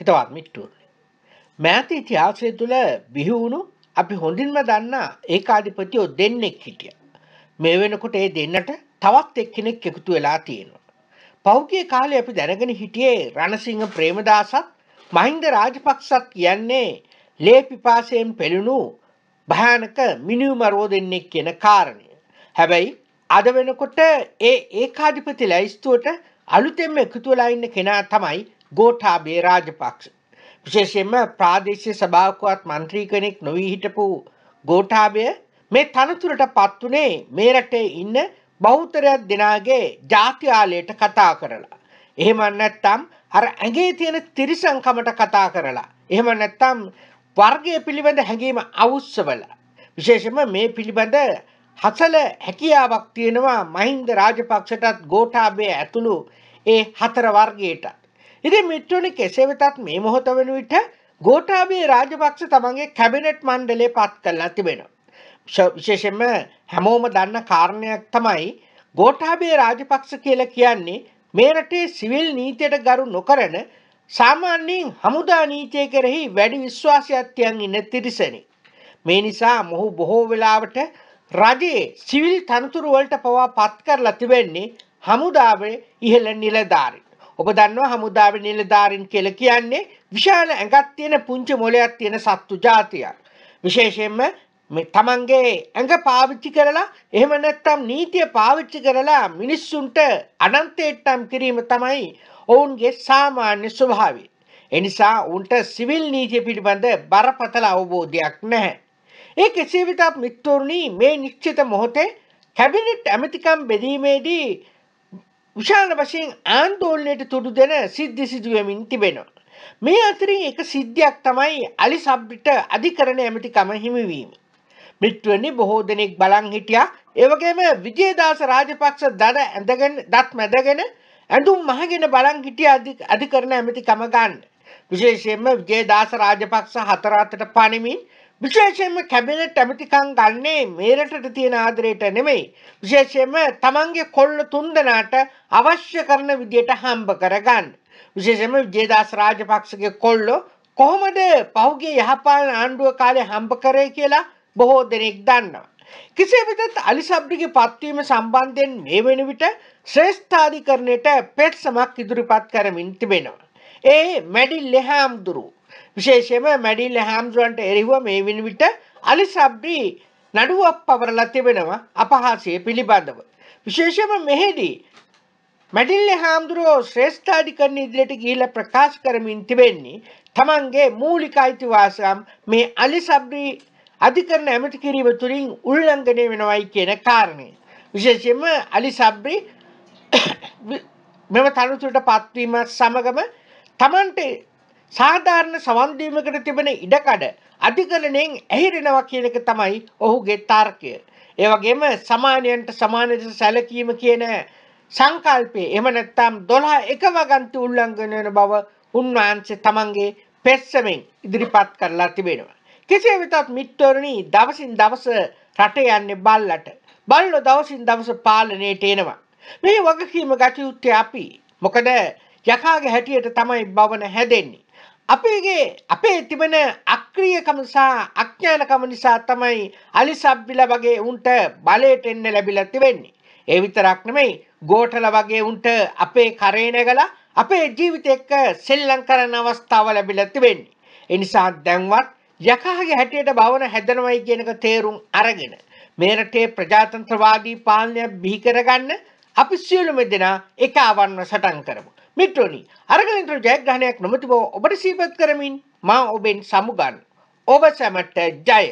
හිතවත් මිට්ටුවනි. මෑත ඉතිහාසය තුළ බිහිවුණු අපි හොඳින්ම දන්නා ඒකාධිපතියෝ දෙන්නෙක් හිටිය. මේ වෙනකොට ඒ දෙන්නට තවත් එක්කෙනෙක් එකතු වෙලා තියෙනවා. පෞගිය කාලේ අපි දැනගෙන හිටියේ රණසිංහ ප්‍රේමදාසත් මහින්ද රාජපක්ෂත් කියන්නේ ලේ පිපාසයෙන් පෙළුණු භයානක මිනිවමරෝ දෙන්නෙක් කියන කාරණය. හැබැයි අද වෙනකොට ඒ ඒකාධිපති ලැයිස්තුවට අලුතෙන්ම එකතු වෙලා ඉන්න කෙනා තමයි ගෝඨාභය රාජපක්ෂ. විශේෂයෙන්ම ප්‍රාදේශීය සභාවකවත් මන්ත්‍රී කෙනෙක් නොවී හිටපු ගෝඨාභය මේ තනතුරට පත් වුණේ මේ රටේ ඉන්න බෞතරයක් දෙනාගේ ජාතියාලයට කතා කරලා. එහෙම නැත්තම් අර ඇගේ තියෙන තිරිසංකමට කතා කරලා. එහෙම නැත්තම් වර්ගය පිළිබඳ හැඟීම අවුස්සවල. විශේෂම මේ පිළිබඳ හසල හැකියාවක් තියෙනවා මහින්ද රාජපක්ෂටත් ගෝඨාභය ඇතුළු ඒ හතර වර්ගයට. ඉතින් මිට්ටුනි කෙසේ වෙතත් මේ මොහොත වන විට ගෝඨාභය රාජපක්ෂ තමන්ගේ කැබිනට් මණ්ඩලය පත් කරලා තිබෙනවා. විශේෂයෙන්ම හැමෝම දන්න කාරණයක් තමයි ගෝඨාභය රාජපක්ෂ කියලා කියන්නේ මේ රටේ සිවිල් නීතියට ගරු නොකරන සාමාන්‍යයෙන් හමුදා නීතිය කෙරෙහි වැඩි විශ්වාසයක් තියන් ඉන්න තිරිසනෙක්. මේ නිසා මොහු බොහෝ වෙලාවට රජයේ සිවිල් තනතුරු වලට පවා පත් කරලා තිබෙන්නේ හමුදාවේ ඉහළ නිලධාරීන්. ඔබ දන්නවා හමුදාවේ නිලධාරීන් කියලා කියන්නේ විශාල ඇඟක් තියෙන පුංචි මොලයක් තියෙන සත්තු జాතියක්. විශේෂයෙන්ම තමන්ගේ ඇඟ පාවිච්චි කරලා එහෙම නැත්නම් නීතිය පාවිච්චි කරලා මිනිස්සුන්ට අනන්තේට්ටම් කිරීම තමයි ඔවුන්ගේ සාමාන්‍ය ස්වභාවය. එනිසා උන්ට සිවිල් නීතිය පිළිබඳ බරපතල අවබෝධයක් නැහැ. ඒ කෙසේ වෙතත් මිත්තුරුනි මේ නිශ්චිත මොහොතේ කැබිනට් ඇමතිකම් බෙදීමේදී විශාල වශයෙන් ආන්දෝලනයට තුඩු දෙන සිද්ධි සිදුවමින් තිබෙනවා. මේ අතරින් එක සිද්ධියක් තමයි අලි සබ්රිට අධිකරණ ඇමතිකම හිමිවීම. මිත්‍රවනි බොහෝ දෙනෙක් බලන් හිටියා ඒ වගේම විජේදාස රාජපක්ෂ දඩ ඇඳගෙන දත් මැදගෙන ඇඳුම් මහගෙන බලන් හිටිය අධිකරණ ඇමතිකම ගන්න. විශේෂයෙන්ම විජේදාස රාජපක්ෂ හතර අතට පනිමින් විශේෂයෙන්ම කැබිනට් ඇමතිකම් ගන්නේ මේ රටට තියෙන ආදරයට නෙමෙයි. විශේෂයෙන්ම තමන්ගේ කොල්ල තුන්දෙනාට අවශ්‍ය කරන විදියට හම්බ කරගන්න. විශේෂයෙන්ම විජේදාස රාජපක්ෂගේ කොල්ලෝ කොහොමද පහුගිය යහපාලන ආණ්ඩුව කාලේ හම්බ කරේ කියලා බොහෝ දෙනෙක් දන්නවා. කෙසේ වෙතත් අලි සබ්රිගේ පත්වීම සම්බන්ධයෙන් මේ වෙන විට ශ්‍රේෂ්ඨාධිකරණයට පෙත්සමක් ඉදිරිපත් කරමින් තිබෙනවා. ඒ මැඩිල් ලෙහාම්දුරු විශේෂයෙන්ම මැඩිල් ලෙහාම්දුරන්ට එරෙහිව මේ වෙන විට අලි සබ්රි නඩුවක් පවරලා තිබෙනවා අපහාසය පිළිබඳව. විශේෂයෙන්ම මෙහිදී මැඩිල්ල හාමුදුරුවෝ ශ්‍රේෂ්ඨාධිකරණ ඉදිරියට ගිහිල්ලා ප්‍රකාශ කරමින් තිබෙන්නේ තමන්ගේ මූලික අයිතිවාසිකම් මේ අලි සබ්රි අධිකරණ ඇමති කිරීම තුළින් උල්ලංඝනය වෙනවයි කියන කාරණය. විශේෂයෙන්ම අලි සබ්රි මෙම තනතුරට පත්වීම සමගම තමන්ට සාධාරණ සවන්දීමකට තිබෙන ඉඩකඩ අධිකරණයෙන් ඇහිරෙනවා කියන එක තමයි ඔහුගේ තර්කය. ඒ වගේම සමානයන්ට සමාන ලෙස සැලකීම කියන සංකල්පය එහෙම නැත්නම් 12 එක වගන්ති උල්ලංඝනය වෙන බව උන්වහන්සේ තමන්ගේ පෙස්සමෙන් ඉදිරිපත් කරලා තිබෙනවා. කෙසේ වෙතත් මිත්‍රවරුනි දවසින් දවස රට යන්නේ බල්ලට. බල්ලෝ දවසින් දවස පාලනයට එනවා. මේ වගකීම ගත යුත්තේ අපි. මොකද යකාගේ හැටියට තමයි බවන හැදෙන්නේ. අපේගේ අපේ තිබෙන අක්‍රියකම සහ අඥානකම නිසා තමයි අලි සබ්බිල වගේ උන්ට බලයට එන්න ලැබිලා තිබෙන්නේ. ඒ විතරක් නෙමෙයි ගෝඨල වගේ උන්ට අපේ කරේ නැගලා අපේ ජීවිත එක්ක සෙල්ලම් කරන අවස්ථාව ලැබිලා තිබෙන්නේ. ඒ නිසා දැන්වත් යකාගේ හැටියට භවන හැදෙනවයි කියන එක තේරුම් අරගෙන මේ රටේ ප්‍රජාතන්ත්‍රවාදී පාලනය බිහි කරගන්න අපි සියලුම දෙනා එකවන්ව සටන් කරමු. මිත්‍රෝනි අරගලින්තර ජයග්‍රහණයක් නොමැති බව ඔබට සිහිපත් කරමින් මා ඔබෙන් සමුගන්න. ඔබ සැමට ජය